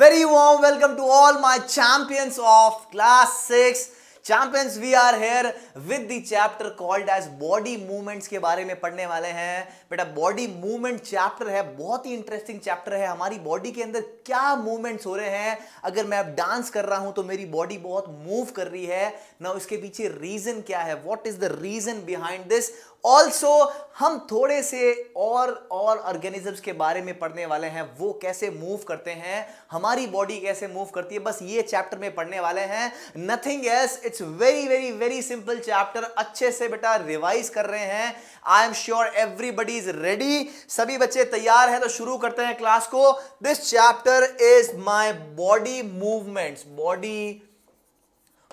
Very warm welcome to all my champions of class 6. Champions we are here with the chapter called as body movements के बारे में पढ़ने वाले हैं। बेटा बॉडी मूवमेंट चैप्टर है, बहुत ही इंटरेस्टिंग चैप्टर है। हमारी बॉडी के अंदर क्या मूवमेंट्स हो रहे हैं? अगर मैं अब डांस कर रहा हूँ तो मेरी बॉडी बहुत मूव कर रही है। ना इसके पीछे रीजन क्या है? What is the reason behind this also हम थोड़े से और और ऑर्गेनिजम्स के बारे में पढ़ने वाले हैं, वो कैसे मूव करते हैं, हमारी बॉडी कैसे मूव करती है, बस ये चैप्टर में पढ़ने वाले हैं। Nothing else it's very very very simple chapter अच्छे से बेटा रिवाइज कर रहे हैं। I am sure everybody is ready सभी बच्चे तैयार हैं तो शुरू करते हैं क्लास को। This chapter is my body movements body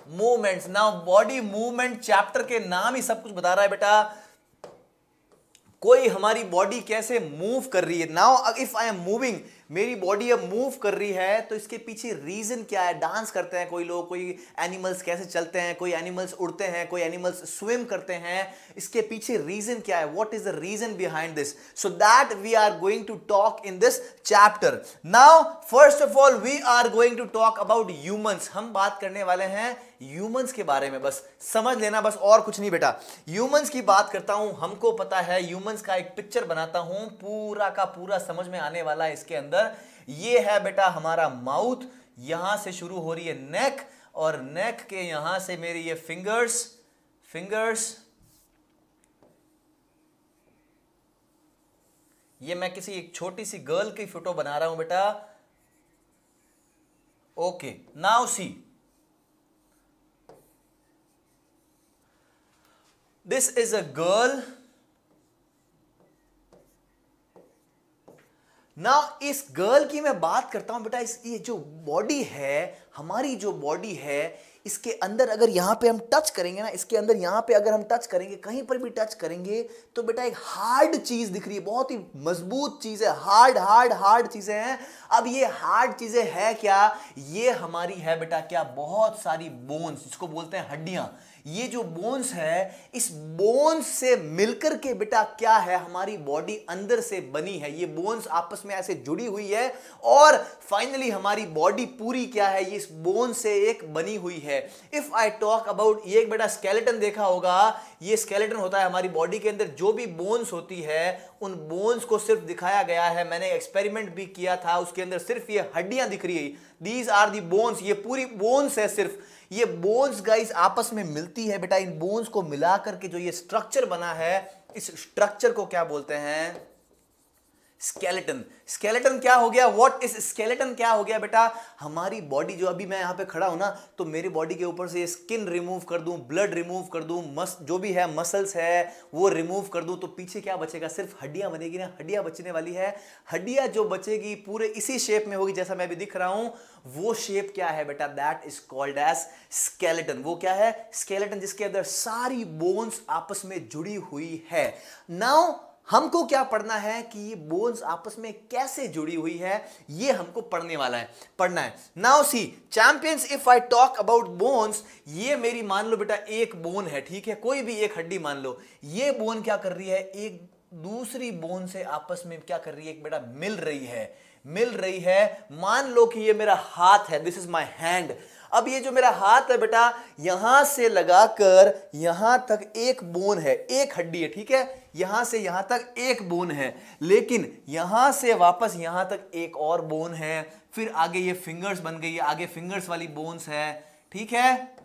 movements now body movement chapter के नाम ही सब कुछ बता रहा है बेटा। कोई हमारी बॉडी कैसे मूव कर रही है? Now if I am moving मेरी बॉडी अब मूव कर रही है तो इसके पीछे रीजन क्या है? डांस करते हैं कोई लोग, कोई एनिमल्स कैसे चलते हैं, कोई एनिमल्स उड़ते हैं, कोई एनिमल्स स्विम करते हैं। इसके पीछे रीजन क्या है? What is the reason behind this so that we are going to talk in this chapter now first of all we are going to talk about humans हम बात करने वाले हैं ह्यूमंस के बारे में बस। समझ लेना बस और कुछ नहीं बेटा। ह्यूमंस की बात करता हूँ, हमको पता है ह्यूमंस का एक पिक्चर बनाता हूँ। पूरा का पूरा समझ में आने वाला है इसके अंदर। अंदर, ये है बेटा हमारा माउथ, यहाँ से शुरू हो रही है नेक और नेक के यहाँ से मेरी ये फिंगर्स फिंगर्स ये मैं किसी एक छोटी सी गर्ल की फ़ोटो बना रहा हूँ बेटा। Okay now see this is a girl ना इस गर्ल की मैं बात करता हूँ, बेटा, इस, ये जो बॉडी है, हमारी जो बॉडी है, इसके अंदर अगर यहाँ पे हम टच करेंगे ना, इसके अंदर यहाँ पे अगर हम टच करेंगे, कहीं पर भी टच करेंगे तो बेटा एक हार्ड चीज़ दिख रही है, बहुत ही मज़बूत चीज़ है हार्ड हार्ड हार्ड चीज़ें हैं। अब ये हार्ड चीज़ें है क्या? ये हमारी है, बेटा, क्या? बहुत सारी बोन्स जिसको बोलते हैं हड्डियाँ। ये जो बोन्स है, इस बोन्स से मिलकर के बेटा क्या है? हमारी बॉडी अंदर से बनी है। ये बोन्स आपस में ऐसे जुड़ी हुई है और फाइनली हमारी बॉडी पूरी क्या है? ये इस बोन से एक बनी हुई है। इफ़ आई टॉक अबाउट ये एक बेटा स्केलेटन देखा होगा। ये स्केलेटन होता है हमारी बॉडी के अंदर। जो भी बोन्स होती है, उन बोन्स को सिर्फ़ दिखाया गया है। मैंने एक्सपेरिमेंट भी किया था, उसके अंदर सिर्फ़ ये हड्डियाँ दिख रही है। दीज आर दी बोन्स ये पूरी बोन्स है सिर्फ़। ये बोन्स गाइस आपस में मिलती है, बेटा। इन बोन्स को मिला करके जो ये स्ट्रक्चर बना है, इस स्ट्रक्चर को क्या बोलते हैं? स्केलेटन स्केलेटन क्या हो गया? व्हाट इज़ स्केलेटन क्या हो गया बेटा? हमारी बॉडी जो अभी मैं यहाँ पे खड़ा हूँ ना तो मेरी बॉडी के ऊपर से स्किन रिमूव कर दूँ ब्लड रिमूव कर दूँ मस जो भी है मसल्स है, वो रिमूव कर दूँ तो पीछे क्या बचेगा? सिर्फ़ हड्डियाँ बनेगी ना, हड्डियाँ बचने वाली है। हड्डियाँ जो बचेगी, पूरे इसी शेप में होगी, जैसा मैं अभी दिख रहा हूँ, वो शेप क्या है बेटा? That is called as skeleton वो क्या है? स्केलेटन जिसके अंदर सारी बोन्स आपस में जुड़ी हुई है। नाउ हमको क्या पढ़ना है कि ये बोन्स आपस में कैसे जुड़ी हुई है, ये हमको पढ़ने वाला है, पढ़ना है। Now see champions if I talk about bones ये मेरी मान लो बेटा एक बोन है, ठीक है? कोई भी एक हड्डी मान लो, ये बोन क्या कर रही है? एक दूसरी बोन से आपस में क्या कर रही है? एक बेटा मिल रही है, मिल रही है। मान लो कि ये मेरा हाथ है दिस इज़ माई हैंड अब ये जो मेरा हाथ है बेटा, यहाँ से लगाकर यहाँ तक एक बोन है, एक हड्डी है, ठीक है? यहाँ से यहाँ तक एक बोन है, लेकिन यहाँ से वापस यहाँ तक एक और बोन है। फिर आगे ये फिंगर्स बन गई है आगे फिंगर्स वाली बोन्स है। ठीक है?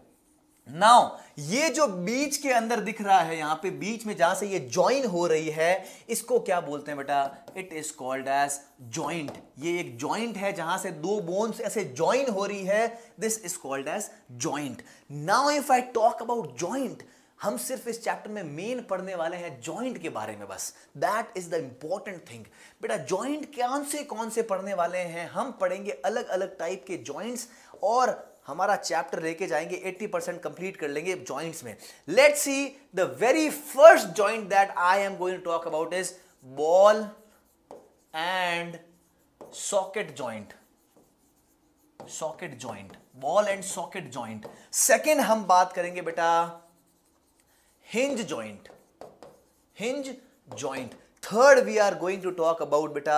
नाउ ये जो बीच के अंदर दिख रहा है, यहाँ पे बीच में जहाँ से ये ज्वाइन हो रही है, इसको क्या बोलते हैं बेटा? It is called as joint ये एक ज्वाइंट है, जहाँ से दो बोन्स ऐसे ज्वाइन हो रही है this is called as joint now if I talk about joint हम सिर्फ़ इस चैप्टर में मेन पढ़ने वाले हैं जॉइंट के बारे में बस। That is the important thing बेटा जॉइंट कौन से कौन से पढ़ने वाले हैं? हम पढ़ेंगे अलग अलग टाइप के जॉइंट्स और हमारा चैप्टर लेके जाएँगे 80 परसेंट कंप्लीट कर लेंगे जॉइंट्स में। Let see the very first joint that I am going to talk about is ball and socket joint socket joint ball and socket joint second हम बात करेंगे बेटा hinge joint hinge joint third we are going to talk about बेटा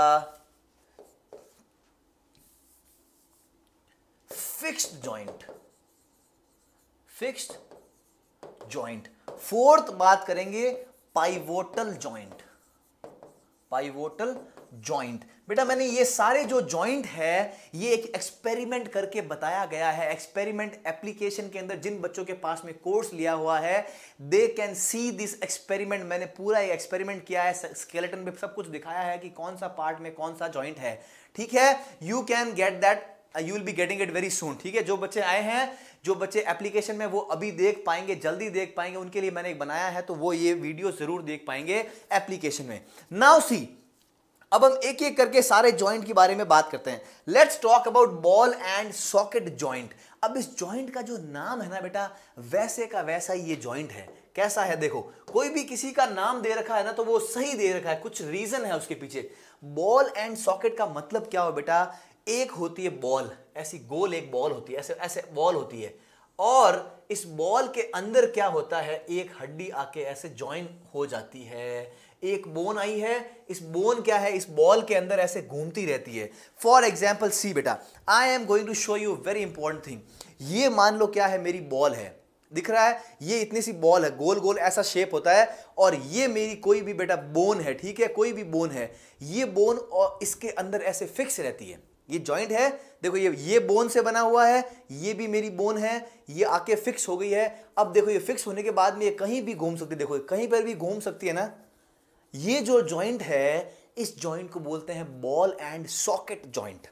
fixed joint fixed joint fourth बात करेंगे pivotal joint pivotal joint बेटा, मैंने ये सारे जो जॉइंट है, ये एक एक्सपेरिमेंट करके बताया गया है। एक्सपेरिमेंट एप्लीकेशन के अंदर जिन बच्चों के पास में कोर्स लिया हुआ है they can see this experiment मैंने पूरा एक्सपेरिमेंट किया है स्केलेटन में सब कुछ दिखाया है कि कौन सा पार्ट में कौन सा जॉइंट है। ठीक है? You can get that you will be getting it very soon ठीक है? जो बच्चे आए हैं, जो बच्चे एप्लीकेशन में वो अभी देख पाएँगे, जल्दी देख पाएँगे, उनके लिए मैंने एक बनाया है तो वो ये वीडियो ज़रूर देख पाएँगे एप्लीकेशन में। नाउ सी अब हम एक एक करके सारे जॉइंट के बारे में बात करते हैं। Let's talk about ball and socket joint अब इस जॉइंट का जो नाम है ना बेटा, वैसे का वैसा ही ये जॉइंट है। कैसा है देखो, कोई भी किसी का नाम दे रखा है ना तो वो सही दे रखा है। कुछ रीजन है उसके पीछे। बॉल एंड सॉकेट का मतलब क्या हो बेटा? एक होती है बॉल ऐसी गोल एक बॉल होती है, ऐसे ऐसे बॉल होती है। और इस बॉल के अंदर क्या होता है? एक हड्डी आके ऐसे ज्वाइन हो जाती है। एक बोन आई है, इस बोन क्या है, इस बॉल के अंदर ऐसे घूमती रहती है। फॉर एग्ज़ाम्पल सी बेटा I am going to show you very important thing ये मान लो क्या है, मेरी बॉल है। दिख रहा है? ये इतनी सी बॉल है गोल गोल ऐसा शेप होता है और ये मेरी कोई भी बेटा बोन है, ठीक है? कोई भी बोन है। ये बोन और इसके अंदर ऐसे फिक्स रहती है। ये जॉइंट है, देखो ये ये बोन से बना हुआ है, ये भी मेरी बोन है, ये आके फिक्स हो गई है। अब देखो ये फिक्स होने के बाद में ये कहीं भी घूम सकती है। देखो, कहीं पर भी घूम सकती है ना? ये जो जॉइंट है, इस जॉइंट को बोलते हैं बॉल एंड सॉकेट जॉइंट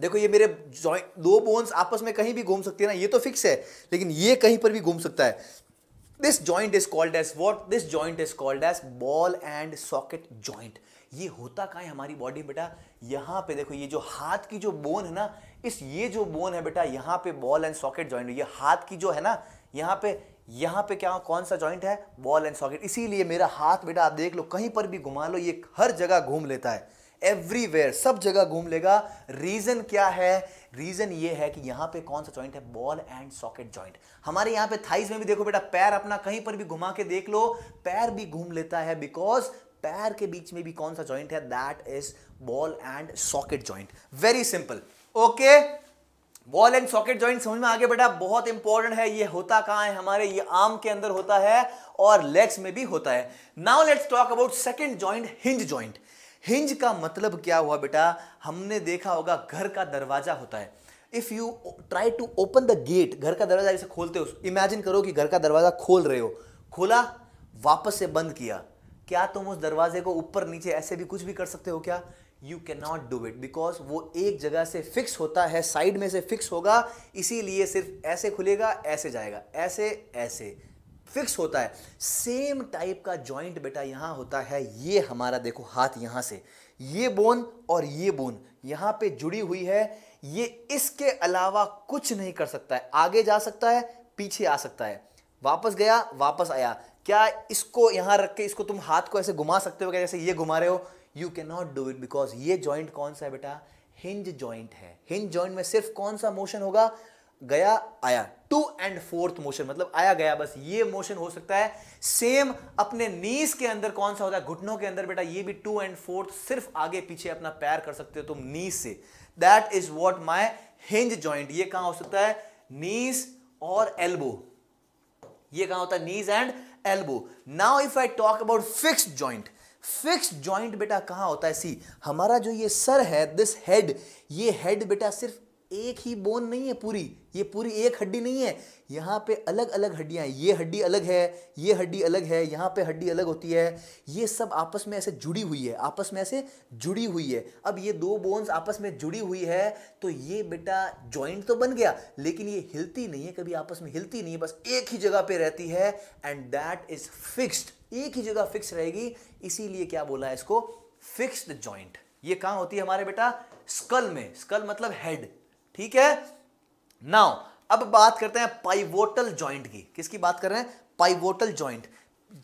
देखो, ये मेरे जॉइंट दो बोन्स आपस में कहीं भी घूम सकती है ना, ये तो फिक्स है, लेकिन ये कहीं पर भी घूम सकता है. This joint is called as what this joint is called as ball and socket joint ये होता कहाँ है हमारी बॉडी बेटा? यहाँ पे देखो, ये जो हाथ की जो बोन है ना, इस ये जो बोन है बेटा, यहाँ पे बॉल एंड सॉकेट जॉइंट ये हाथ की जो है ना, यहाँ पे यहाँ पे क्या, कौन सा जॉइंट है? बॉल एंड सॉकेट इसीलिए मेरा हाथ बेटा, आप देख लो, कहीं पर भी घुमा लो, ये हर जगह घूम लेता है। एवरीवेयर सब जगह घूम लेगा। रीजन क्या है? रीजन ये है कि यहाँ पे कौन सा जॉइंट है? बॉल एंड सॉकेट जॉइंट हमारे यहाँ पे थाइज में भी देखो बेटा, पैर अपना कहीं पर भी घुमा के देख लो, पैर भी घूम लेता है बिकॉज़ पैर के बीच में भी कौन सा जॉइंट है? That is ball and socket joint very simple okay ball and socket joint समझ में आगे बेटा? बहुत इंपॉर्टेंट है, ये होता कहाँ है हमारे? ये आर्म के अंदर होता है और लेग्स में भी होता है। Now let's talk about second joint hinge joint hinge का मतलब क्या हुआ बेटा? हमने देखा होगा, घर का दरवाज़ा होता है। If you try to open the gate घर का दरवाज़ा जैसे खोलते हो इमेजिन करो कि घर का दरवाज़ा खोल रहे हो। खोला, वापस से बंद किया। क्या तुम उस दरवाजे को ऊपर नीचे ऐसे भी कुछ भी कर सकते हो क्या? You can not do it because वो एक जगह से फिक्स होता है साइड में से फिक्स होगा, इसीलिए सिर्फ़ ऐसे खुलेगा, ऐसे जाएगा, ऐसे ऐसे फिक्स होता है। सेम टाइप का जॉइंट बेटा यहाँ होता है, ये हमारा देखो हाथ यहाँ से, ये बोन और ये बोन यहाँ पे जुड़ी हुई है, ये इसके अलावा कुछ नहीं कर सकता है, आगे जा सकता है, पीछे आ सकता है, वापस गया, वापस आया। क्या इसको यहाँ रख के इसको तुम हाथ को ऐसे घुमा सकते हो क्या, जैसे ये घुमा रहे हो? You can not do it because ये जॉइंट कौन सा है बेटा? हिंज जॉइंट है। हिंज जॉइंट में सिर्फ़ कौन सा मोशन होगा? गया, आया। टू एंड फोर्थ मोशन मतलब आया, गया, बस ये मोशन हो सकता है। सेम अपने नीस के अंदर कौन सा होता है? घुटनों के अंदर बेटा, ये भी टू एंड फोर्थ सिर्फ़ आगे पीछे अपना पैर कर सकते हो तुम नीस से। That is what my hinge joint ये कहाँ हो सकता है? नीस और एल्बो ये कहाँ होता है? Knees and elbow now if I talk about fix joint fix joint बेटा कहाँ होता है? सी, हमारा जो ये सर है दिस हेड ये हेड बेटा सिर्फ़ एक ही बोन नहीं है पूरी, ये पूरी एक हड्डी नहीं है। यहाँ पे अलग अलग हड्डियाँ ये हड्डी अलग है, ये हड्डी अलग है, यहाँ पे हड्डी अलग होती है। ये सब आपस में ऐसे जुड़ी हुई है, आपस में ऐसे जुड़ी हुई है। अब ये दो बोन्स आपस में जुड़ी हुई है तो ये बेटा जॉइंट तो बन गया, लेकिन ये हिलती नहीं है, कभी आपस में हिलती नहीं है, बस एक ही जगह पर रहती है एंड दैट इज़ फिक्स्ड एक ही जगह फिक्स रहेगी, इसीलिए क्या बोला है इसको? फिक्स्ड जॉइंट ये कहाँ होती है हमारे बेटा? स्कल में. स्कल मतलब हेड ठीक है? नाउ अब बात करते हैं पाइवोटल जॉइंट की. किसकी बात कर रहे हैं? Pivotal joint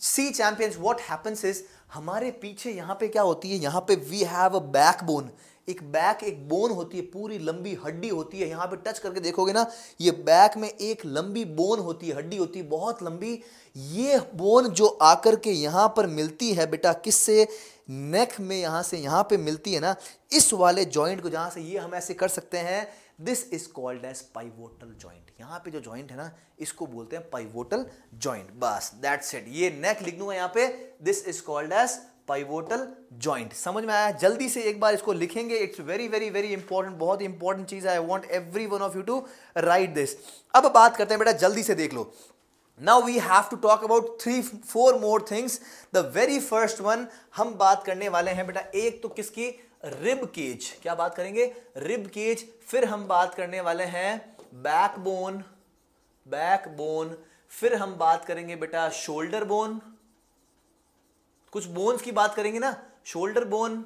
see champions what happens is हमारे पीछे यहाँ पे क्या होती है? यहाँ पे वी हैव अ बैकबोन एक बैक एक बोन होती है, पूरी लंबी हड्डी होती है। यहाँ पे टच करके देखोगे ना, ये बैक में एक लंबी बोन होती है, हड्डी होती है, बहुत लंबी। ये बोन जो आकर के यहाँ पर मिलती है, बेटा, किससे? नेक में यहाँ से, यहाँ पे मिलती है ना, इस वाले जॉइंट को, जहाँ से ये हम ऐसे कर सकते हैं this is called as pivotal joint यहाँ पे जो जॉइंट है ना, इसको बोलते हैं पाइवोटल जॉइंट बस दैट्स इट ये नेक लिख दूँगा यहाँ पे this is called as pivotal joint समझ में आया? जल्दी से एक बार इसको लिखेंगे। It's very very very important बहुत important cheese I want every one of you to write this अब बात करते हैं बेटा, जल्दी से देख लो। Now we have to talk about three four more things the very first one हम बात करने वाले हैं बेटा, एक तो किसकी? रिब केज क्या बात करेंगे? रिब केज फिर हम बात करने वाले हैं बैक बोन बैक बोन फिर हम बात करेंगे बेटा शोल्डर बोन कुछ बोन्स की बात करेंगे ना? Shoulder bone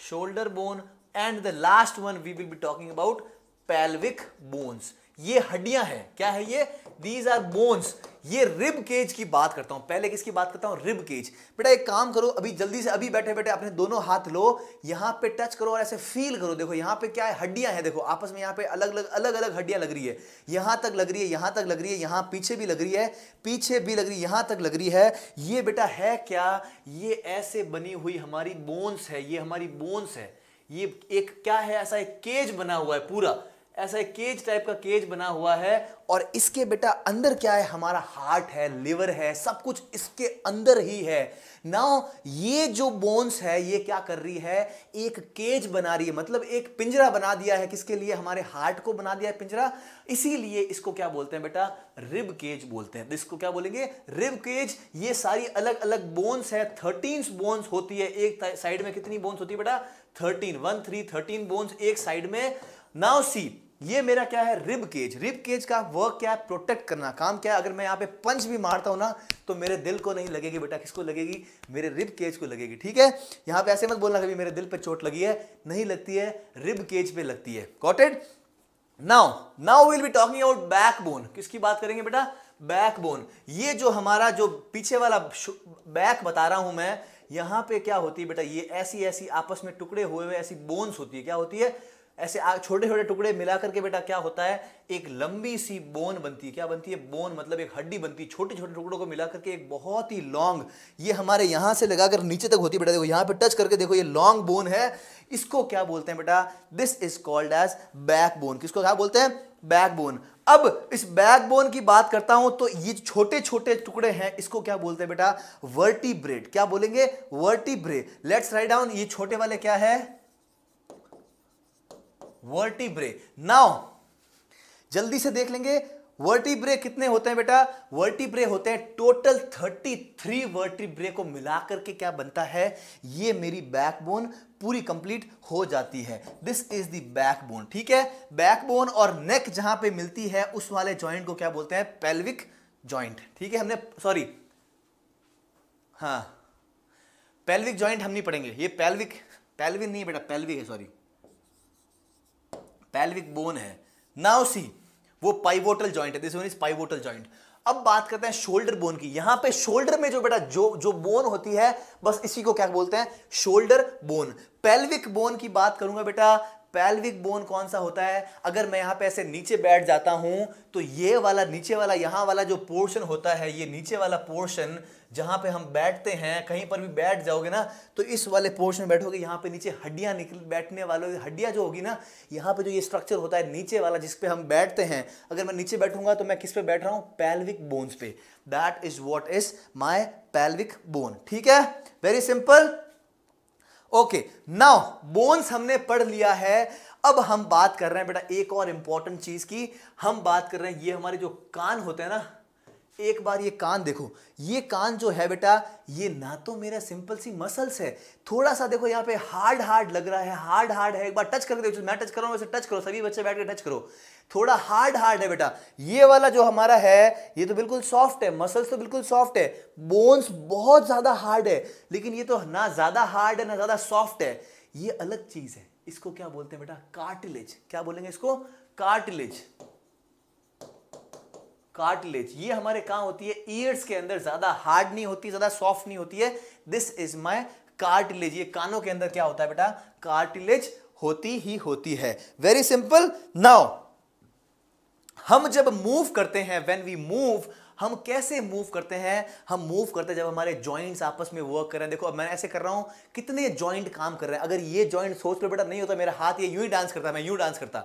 shoulder bone and the last one we will be talking about pelvic bones ये हड्डियाँ हैं। क्या है ये? दीज आर बोन्स ये रिब केज की बात करता हूँ। पहले किसकी बात करता हूँ? रिब केज बेटा, एक काम करो, अभी जल्दी से अभी बैठे बैठे अपने दोनों हाथ लो। यहाँ पे टच करो और ऐसे फील करो। देखो, यहाँ पे क्या है? हड्डियाँ हैं। देखो, आपस में यहाँ पे अलग अलग अलग अलग हड्डियाँ लग रही है। यहाँ तक लग रही है, यहाँ तक लग रही है, यहाँ पीछे भी लग रही है, पीछे भी लग रही है, यहाँ तक लग रही है। ये बेटा है क्या? ये ऐसे बनी हुई हमारी बोन्स है। ये हमारी बोन्स है। ये एक क्या है? ऐसा एक केज बना हुआ है पूरा। ऐसा एक केज टाइप का केज बना हुआ है और इसके बेटा अंदर क्या है? हमारा हार्ट है लिवर है, सब कुछ इसके अंदर ही है। नाउ ये जो बोन्स है, ये क्या कर रही है? एक केज बना रही है मतलब एक पिंजरा बना दिया है। किसके लिए? हमारे हार्ट को बना दिया है पिंजरा। इसीलिए इसको क्या बोलते हैं बेटा? रिब केज बोलते हैं। इसको क्या बोलेंगे? रिब केज ये सारी अलग अलग बोन्स है। थर्टीन बोन्स होती है। एक साइड में कितनी बोन्स होती है बेटा? Thirteen one three thirteen bones एक साइड में। नाउ सी ये मेरा क्या है? रिब केज रिब केज का वर्क क्या है? प्रोटेक्ट करना. काम क्या है? अगर मैं यहाँ पे पंच भी मारता हूँ ना तो मेरे दिल को नहीं लगेगी बेटा. किसको लगेगी? मेरे रिब केज को लगेगी. ठीक है? यहाँ पे ऐसे मत बोलना कभी मेरे दिल पे चोट लगी है. नहीं लगती है. रिब केज पे लगती है. Coated now now will be talking about back bone किसकी बात करेंगे बेटा? बैक बोन ये जो हमारा जो पीछे वाला बैक बता रहा हूँ मैं, यहाँ पे क्या होती है बेटा? ये ऐसी ऐसी आपस में टुकड़े हुए हुए ऐसी बोन्स होती है. क्या होती है? ऐसे छोटे छोटे टुकड़े मिला करके बेटा क्या होता है? एक लंबी सी बोन बनती है। क्या बनती है? बोन मतलब एक हड्डी बनती है। छोटे छोटे टुकड़ों को मिला करके एक बहुत ही लॉन्ग ये हमारे यहाँ से लगाकर नीचे तक होती है बेटा। देखो, यहाँ पे टच करके देखो, ये लॉन्ग बोन है। इसको क्या बोलते हैं बेटा? This is called as back bone किसको क्या बोलते हैं? बैक बोन अब इस बैक बोन की बात करता हूँ तो ये छोटे छोटे टुकड़े हैं। इसको क्या बोलते हैं बेटा? वर्टिब्रेट क्या बोलेंगे? वर्टिब्रे लेट्स राइट डाउन ये छोटे वाले क्या है? वर्टिब्रे नाउ जल्दी से देख लेंगे वर्टिब्रे कितने होते हैं बेटा? वर्टिब्रे होते हैं टोटल 33 वर्टिब्रे को मिलाकर के क्या बनता है? ये मेरी बैकबोन पूरी कंप्लीट हो जाती है। दिस इज़ द बैकबोन ठीक है? बैकबोन और नेक जहाँ पे मिलती है, उस वाले जॉइंट को क्या बोलते हैं? पेल्विक जॉइंट ठीक है? हमने सॉरी हाँ पेल्विक जॉइंट हम नहीं पढ़ेंगे। ये पेल्विक पेल्विक नहीं बेटा पेल्विक है सॉरी पेल्विक बोन है। नाउ सी वो पाइवोटल जॉइंट है। This one is pivotal joint अब बात करते हैं शोल्डर बोन की। यहाँ पे शोल्डर में जो बेटा, जो जो बोन होती है, बस इसी को क्या बोलते हैं? शोल्डर बोन पेल्विक बोन की बात करूँगा बेटा। पेल्विक बोन कौन सा होता है? अगर मैं यहाँ पे ऐसे नीचे बैठ जाता हूँ तो ये वाला, नीचे वाला, यहाँ वाला जो पोर्शन होता है, ये नीचे वाला पोर्शन जहाँ पे हम बैठते हैं, कहीं पर भी बैठ जाओगे ना तो इस वाले पोर्शन में बैठोगे, यहाँ पे नीचे हड्डियाँ निकल, बैठने वालों हड्डियाँ जो होगी ना, यहाँ पे जो ये स्ट्रक्चर होता है नीचे वाला जिस पे हम बैठते हैं, अगर मैं नीचे बैठूँगा तो मैं किस पे बैठ रहा हूँ? पैल्विक बोन्स पे। That is what is my pelvic bone ठीक है? Very simple okay now bones हमने पढ़ लिया है। अब हम बात कर रहे हैं, बेटा, एक और इंपॉर्टेंट चीज़ की। हम बात कर रहे हैं, ये हमारे जो कान होते हैं ना एक बार ये कान देखो। ये कान जो है बेटा, ये ना तो मेरा सिंपल सी मसल्स है। थोड़ा सा देखो यहाँ पे हार्ड हार्ड लग रहा है हार्ड हार्ड है। एक बार टच करके देखो, मैं टच कर रहा हूँ, वैसे टच करो, सभी बच्चे बैठ के टच करो। थोड़ा हार्ड हार्ड है बेटा। ये वाला जो हमारा है, ये तो बिल्कुल सॉफ्ट है। मसल्स तो बिल्कुल सॉफ्ट है। बोन्स बहुत ज़्यादा हार्ड है। लेकिन ये तो ना ज़्यादा हार्ड है, ना ज़्यादा सॉफ्ट है। ये अलग चीज़ है। इसको क्या बोलते हैं बेटा? कार्टिलेज क्या बोलेंगे इसको? कार्टिलेज कार्टिलेज ये हमारे कहा होती है? ईयर्स के अंदर ज़्यादा हार्ड नहीं होती, ज़्यादा सॉफ्ट नहीं होती है। दिस इज़ माई कार्टिलेज ये कानों के अंदर क्या होता है बेटा? कार्टिलेज होती ही होती है। वेरी सिंपल नाउ हम जब मूव करते हैं व्हेन वी मूव हम कैसे मूव करते हैं? हम मूव करते हैं जब हमारे जॉइंट्स आपस में वर्क कर रहे हैं। देखो, अब मैं ऐसे कर रहा हूँ, कितने जॉइंट काम कर रहे हैं? अगर ये जॉइंट सोच पे बेटा नहीं होता, मेरा हाथ ये यूँ ही डांस करता, मैं यूँ डांस करता,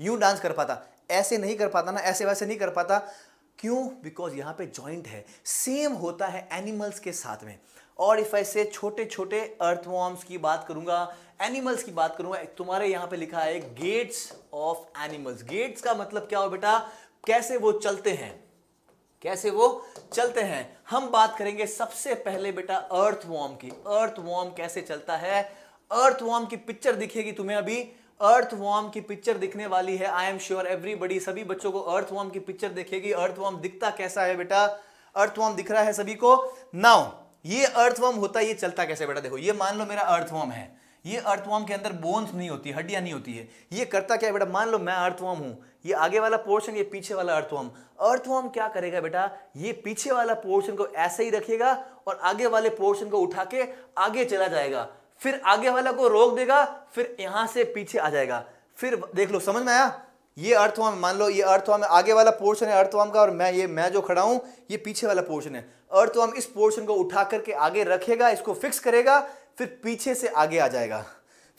यूँ डांस कर पाता। ऐसे नहीं कर पाता ना, ऐसे वैसे नहीं कर पाता। क्यों? बिकॉज़ यहाँ पे जॉइंट है। सेम होता है एनिमल्स के साथ में। और इफ़ ऐसे छोटे छोटे अर्थवॉर्म्स की बात करूँगा एनिमल्स की बात करूँगा तुम्हारे यहाँ पे लिखा है गेट्स ऑफ़ एनिमल्स गेट्स का मतलब क्या हो बेटा? कैसे वो चलते हैं? कैसे वो चलते हैं? हम बात करेंगे सबसे पहले बेटा अर्थवॉर्म की। अर्थवॉर्म कैसे चलता है? अर्थवॉर्म की पिक्चर दिखेगी तुम्हें अभी। अर्थवॉर्म की पिक्चर दिखने वाली है आई एम श्योर एवरीबडी सभी बच्चों को अर्थवॉर्म की पिक्चर दिखेगी। अर्थवॉर्म दिखता कैसा है बेटा? अर्थवॉर्म दिख रहा है सभी को। नाउ ये अर्थवॉर्म होता है, ये चलता कैसे बेटा? देखो, ये मान लो मेरा अर्थवॉर्म है। ये अर्थवॉर्म के अंदर बोन्स नहीं होती, हड्डियाँ नहीं होती है। ये करता क्या है बेटा? मान लो मैं अर्थवॉर्म हूँ, ये आगे वाला पोर्शन ये पीछे वाला अर्थवॉर्म अर्थवॉर्म क्या करेगा बेटा? ये पीछे वाला पोर्शन को ऐसे ही रखेगा और आगे वाले पोर्शन को उठा के आगे चला जाएगा। फिर आगे वाला को रोक देगा, फिर यहाँ से पीछे आ जाएगा। फिर देख लो, समझ में आया? ये अर्थवाम, मान लो, ये अर्थवाम, आगे वाला पोर्शन है अर्थवाम का, और मैं ये, मैं जो खड़ा हूँ, ये पीछे वाला पोर्शन है। अर्थवाम इस पोर्शन को उठा करके आगे रखेगा, इसको फिक्स करेगा, फिर पीछे से आगे आ जाएगा।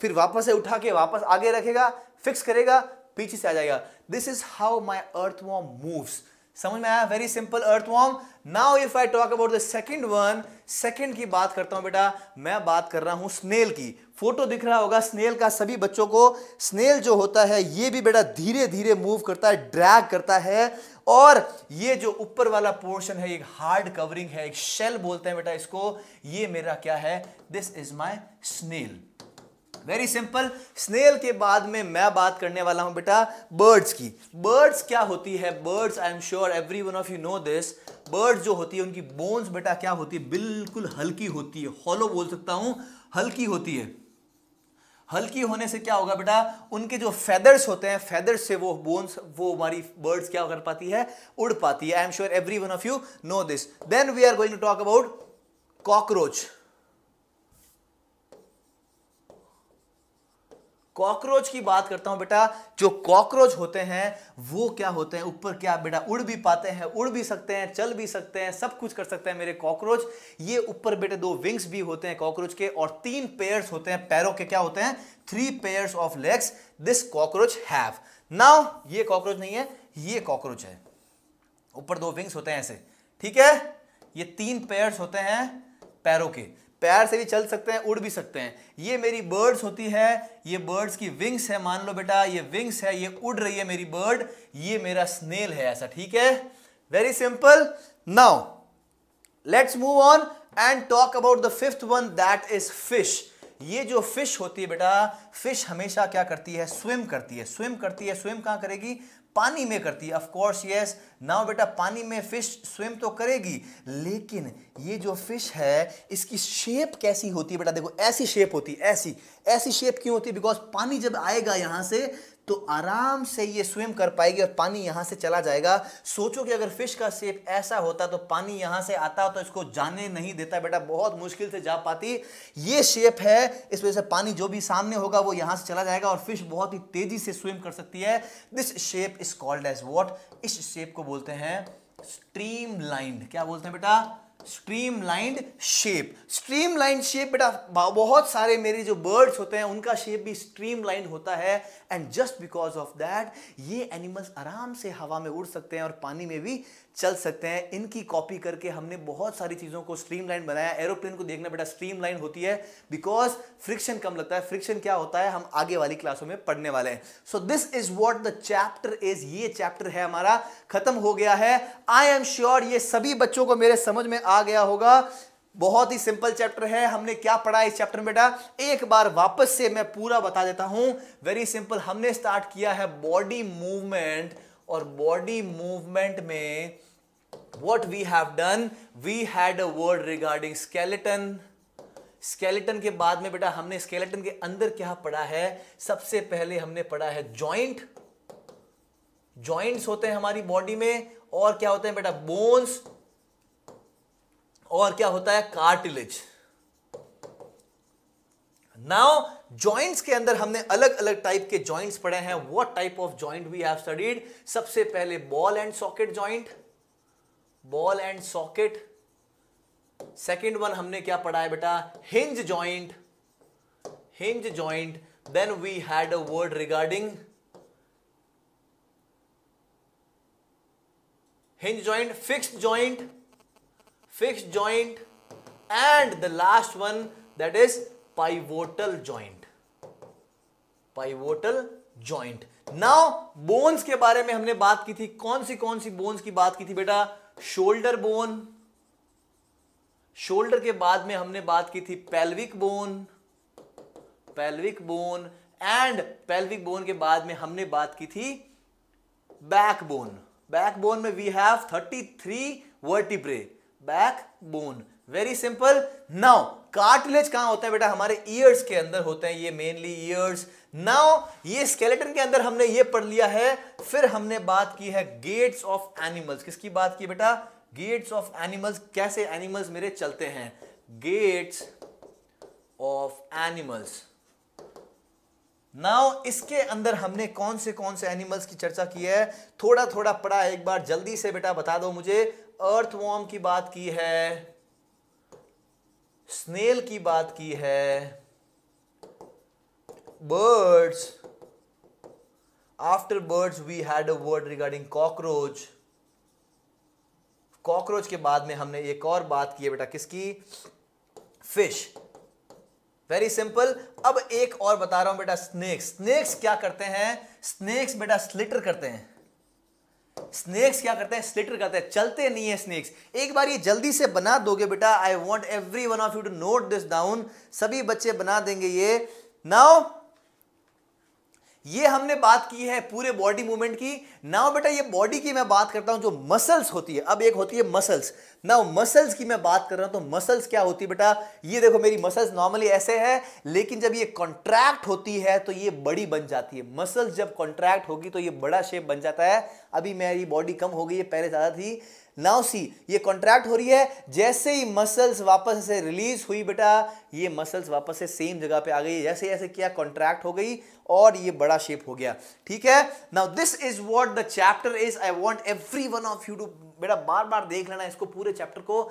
फिर वापस से उठा के वापस आगे रखेगा फिक्स करेगा, पीछे से आ जाएगा। This is how my earthworm moves समझ में आया? Very simple earthworm now if I talk about the second one second की बात करता हूँ बेटा, मैं बात कर रहा हूँ स्नेल की। फ़ोटो दिख रहा होगा स्नेल का सभी बच्चों को। स्नेल जो होता है, ये भी बेटा धीरे धीरे मूव करता है ड्रैग करता है। और ये जो ऊपर वाला पोर्शन है, एक हार्ड कवरिंग है, एक शेल बोलते हैं बेटा इसको, ये मेरा क्या है? This is my snail very simple snail के बाद में मैं बात करने वाला हूँ बेटा बर्ड्स की। बर्ड्स क्या होती है? Birds I am sure every one of you know this birds जो होती है, उनकी बोन्स बेटा क्या होती है? बिल्कुल हल्की होती है। हॉलो बोल सकता हूँ। हल्की होती है। हल्की होने से क्या होगा बेटा? उनके जो फेदर्स होते हैं फेदर्स से वो बोन्स वो हमारी बर्ड्स क्या कर पाती है? उड़ पाती है। I am sure every one of you know this then we are going to talk about cockroach cockroach की बात करता हूँ बेटा, जो कॉकरोच होते हैं, वो क्या होते हैं? ऊपर क्या बेटा, उड़ भी पाते हैं, उड़ भी सकते हैं, चल भी सकते हैं, सब कुछ कर सकते हैं मेरे कॉकरोच। ये ऊपर बेटे दो विंग्स भी होते हैं कॉकरोच के, और तीन पेयर्स होते हैं पैरों के क्या होते हैं? Three pairs of legs this cockroach have now ये कॉकरोच नहीं है, ये कॉकरोच है। ऊपर दो विंग्स होते हैं ऐसे, ठीक है? ये तीन पेयर्स होते हैं पैरों के। पैर से भी चल सकते हैं, उड़ भी सकते हैं। ये मेरी बर्ड्स होती है, ये बर्ड्स की विंग्स है। मान लो बेटा, ये विंग्स है, ये उड़ रही है मेरी बर्ड ये मेरा स्नेल है ऐसा, ठीक है? Very simple now let's move on and talk about the fifth one that is fish ये जो फ़िश होती है बेटा फ़िश हमेशा क्या करती है? स्विम करती है। स्विम करती है स्विम कहाँ करेगी? पानी में करती है। ऑफकोर्स यस नाउ बेटा पानी में फ़िश स्विम तो करेगी, लेकिन ये जो फ़िश है, इसकी शेप कैसी होती है बेटा? देखो, ऐसी शेप होती है, ऐसी ऐसी शेप क्यों होती है? बिकॉज़ पानी जब आएगा यहाँ से तो आराम से ये स्विम कर पाएगी और पानी यहाँ से चला जाएगा। सोचो कि अगर फ़िश का शेप ऐसा होता तो पानी यहाँ से आता तो इसको जाने नहीं देता, बेटा बहुत मुश्किल से जा पाती। ये शेप है, इस वजह से पानी जो भी सामने होगा वो यहाँ से चला जाएगा और फ़िश बहुत ही तेज़ी से स्विम कर सकती है। This shape is called as what इस शेप को बोलते हैं स्ट्रीम क्या बोलते हैं बेटा? स्ट्रीमलाइंड शेप स्ट्रीमलाइंड शेप बेटा, बहुत सारे मेरे जो बर्ड्स होते हैं, उनका शेप भी स्ट्रीमलाइंड होता है। And just because of that ये एनिमल्स आराम से हवा में उड़ सकते हैं और पानी में भी चल सकते हैं। इनकी कॉपी करके हमने बहुत सारी चीज़ों को स्ट्रीमलाइन बनाया। एरोप्लेन को देखना बेटा स्ट्रीमलाइन होती है बिकॉज़ फ्रिक्शन कम लगता है। फ्रिक्शन क्या होता है? हम आगे वाली क्लासों में पढ़ने वाले हैं। So this is what the chapter is ये चैप्टर है हमारा। खत्म हो गया है। आई एम श्योर ये सभी बच्चों को मेरे समझ में आ गया होगा। बहुत ही सिंपल चैप्टर है। हमने क्या पढ़ा इस चैप्टर में बेटा? एक बार वापस से मैं पूरा बता देता हूँ। वेरी सिंपल हमने स्टार्ट किया है बॉडी मूवमेंट और बॉडी मूवमेंट में what we have done, we had a word regarding skeleton skeleton के बाद में बेटा हमने स्केलेटन के अंदर क्या पढ़ा है? सबसे पहले हमने पढ़ा है जॉइंट जॉइंट्स होते हैं हमारी बॉडी में और क्या होते हैं बेटा? बोन्स और क्या होता है? कार्टिलेज नाउ जॉइंट्स के अंदर हमने अलग अलग टाइप के जॉइंट्स पढ़े हैं। What type of joint we have studied सबसे पहले ball and socket joint ball and socket second one हमने क्या पढ़ा है बेटा? Hinge joint hinge joint then we had a word regarding hinge joint, fixed joint. Fixed joint and the last one that is pivotal joint. Pivotal joint. Now, bones के बारे में हमने बात की थी कौन सी कौन सी बोन्स की बात की थी बेटा? शोल्डर बोन शोल्डर के बाद में हमने बात की थी pelvic bone pelvic bone and pelvic bone के बाद में हमने बात की थी बैक बोन बैकबोन में we have 33 vertebrae backbone very simple now cartilage कहाँ होता है बेटा? हमारे ईयर्स के अंदर होते हैं, ये मेनली ईयर्स नाउ ये स्केलेटन के अंदर हमने ये पढ़ लिया है, फिर हमने बात की है गेट्स ऑफ़ एनिमल्स किसकी बात की बेटा? गेट्स ऑफ़ एनिमल्स कैसे एनिमल्स मेरे चलते हैं? गेट्स ऑफ़ एनिमल्स नाउ इसके अंदर हमने कौन से कौन से एनिमल्स की चर्चा की है? थोड़ा थोड़ा पढ़ा एक बार, जल्दी से बेटा बता दो मुझे। अर्थवॉर्म की बात की है स्नेल की बात की है birds after birds we had a word regarding cockroach cockroach के बाद में हमने एक और बात की है बेटा, किसकी? फ़िश वेरी सिंपल अब एक और बता रहा हूँ बेटा स्नेक्स स्नेक्स क्या करते हैं? स्नेक्स बेटा स्लिटर करते हैं। स्नेक्स क्या करते हैं? स्लिटर करते हैं। चलते नहीं है स्नेक्स एक बार ये जल्दी से बना दोगे बेटा। I want every one of you to note this down सभी बच्चे बना देंगे ये। नाउ ये हमने बात की है पूरे बॉडी मूवमेंट की। नाउ बेटा ये बॉडी की मैं बात करता हूँ जो मसल्स होती है। अब एक होती है मसल्स नाउ मसल्स की मैं बात कर रहा हूँ तो मसल्स क्या होती है बेटा? ये देखो मेरी मसल्स नॉर्मली ऐसे है, लेकिन जब ये कॉन्ट्रैक्ट होती है तो ये बड़ी बन जाती है। मसल्स जब कॉन्ट्रैक्ट होगी तो ये बड़ा शेप बन जाता है। अभी मेरी बॉडी कम हो गई है, पहले ज़्यादा थी। नाउ सी ये कॉन्ट्रैक्ट हो रही है, जैसे ही मसल्स वापस से रिलीज़ हुई बेटा, ये मसल्स वापस से सेम जगह पे आ गई जैसे जैसे क्या कॉन्ट्रैक्ट हो गई, और ये बड़ा शेप हो गया। ठीक है? Now this is what the chapter is I want every one of you to बेटा बार बार देख लेना इसको पूरे चैप्टर को।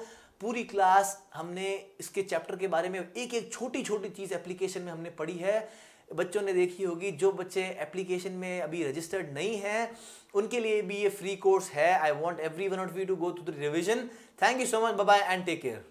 पूरी क्लास हमने इसके चैप्टर के बारे में एक एक छोटी छोटी चीज़ एप्लीकेशन में हमने पढ़ी है। बच्चों ने देखी होगी, जो बच्चे एप्लीकेशन में अभी रजिस्टर्ड नहीं है, उनके लिए भी ये फ्री कोर्स है। I want every one of you to go through the revision thank you so much bye and take care